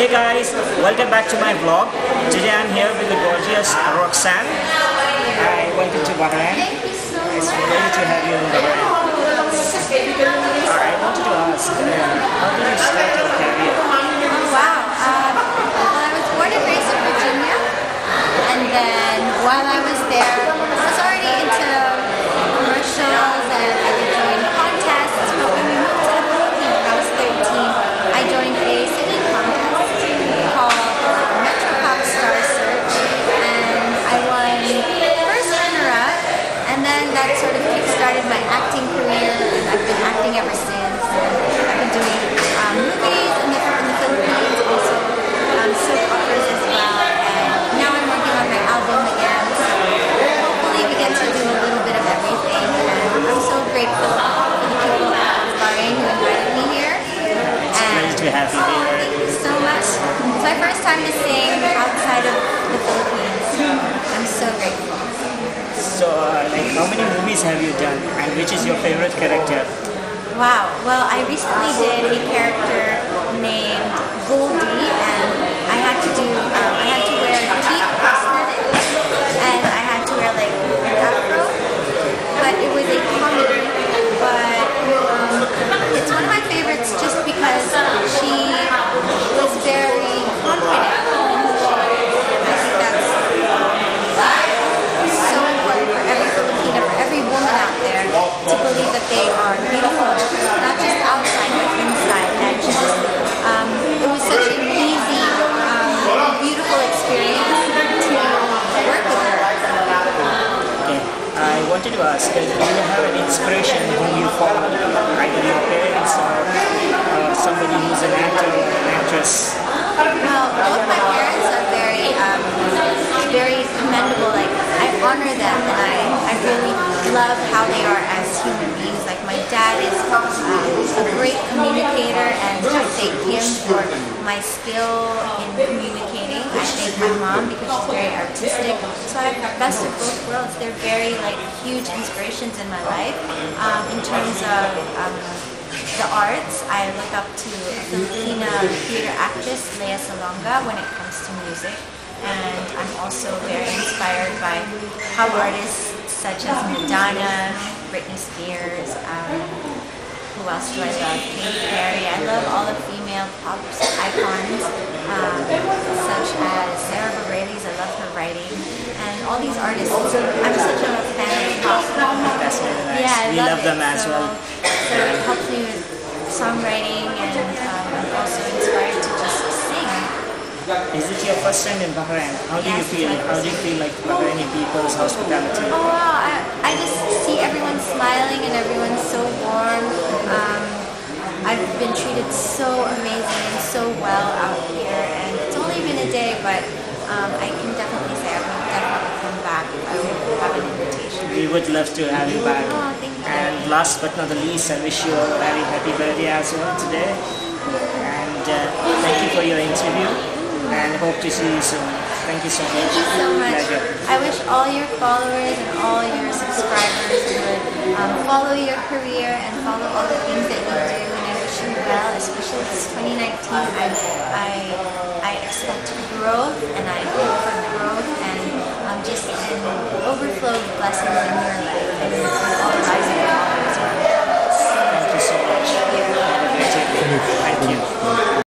Hey guys, welcome back to my vlog. Today I'm here with the gorgeous Roxanne. I welcome to Bahrain. It's great to have you in Bahrain. Alright, I wanted to ask, uh, how did you start your career? Then that sort of kick-started my acting career, and I've been acting ever since. I've been doing um, movies in the, in the Philippines, also um, soap operas as well, and now I'm working on my album again. So hopefully we get to do a little bit of everything, and I'm so grateful for the people of Bahrain who invited me here. Great to have you here. Thank you so much. It's my first time to sing outside of the Philippines. I'm so grateful. So, uh, like, how many movies have you done, and which is your favorite character? Wow. Well, I recently did a character named Goldie, and I had to do, um, I had to wear cheek prosthetics, and I had to wear like an afro. But it was a comedy. But um, it's one of my favorites just because she was very confident. I think that's so important for every Filipina, for every woman out there to believe that they are beautiful, not just outside but inside. And she just, um, it was such an easy, um, beautiful experience to work with her. Okay, I wanted to ask, uh, do you have an inspiration whom you follow, either your parents or uh, somebody who's an actor or an actress? Well, both my parents are very, um, very commendable. Like I honor them, and I, I really love how they are as human beings. Like my dad is um, a great communicator, and I thank him for my skill in communicating. I thank my mom because she's very artistic. So I have the best of both worlds. They're very like huge inspirations in my life um, in terms of. Um, the arts, I look up to Filipina theater actress, Lea Salonga, when it comes to music. And I'm also very inspired by how artists such as Madonna, Britney Spears, um, who else do I love? Katy Perry. I love all the female pop icons, um, such as Sara Bareilles. I love her writing. And all these artists. I'm such a fan of pop. That's really nice. Yeah, I we love, love them it. as so, well. So it helps me with songwriting and um, I'm also inspired to just sing. Is it your first time in Bahrain? How do you feel? How do you feel like Bahraini people's hospitality? Oh wow, I, I just see everyone smiling and everyone's so warm. Um, I've been treated so amazing and so well out here and it's only been a day but um, I can definitely say I will definitely come back if I would have an invitation. We would love to have you back. Oh, thank you. And last but not the least, I wish you a very happy birthday as well today. And uh, thank you for your interview. And hope to see you soon. Thank you so much. Thank you so much. Pleasure. I wish all your followers and all your subscribers would um, follow your career and follow all the things that you do. And I wish you well, especially this 2019. I, I, I expect growth and I hope for growth and um, just an overflow of blessings in your life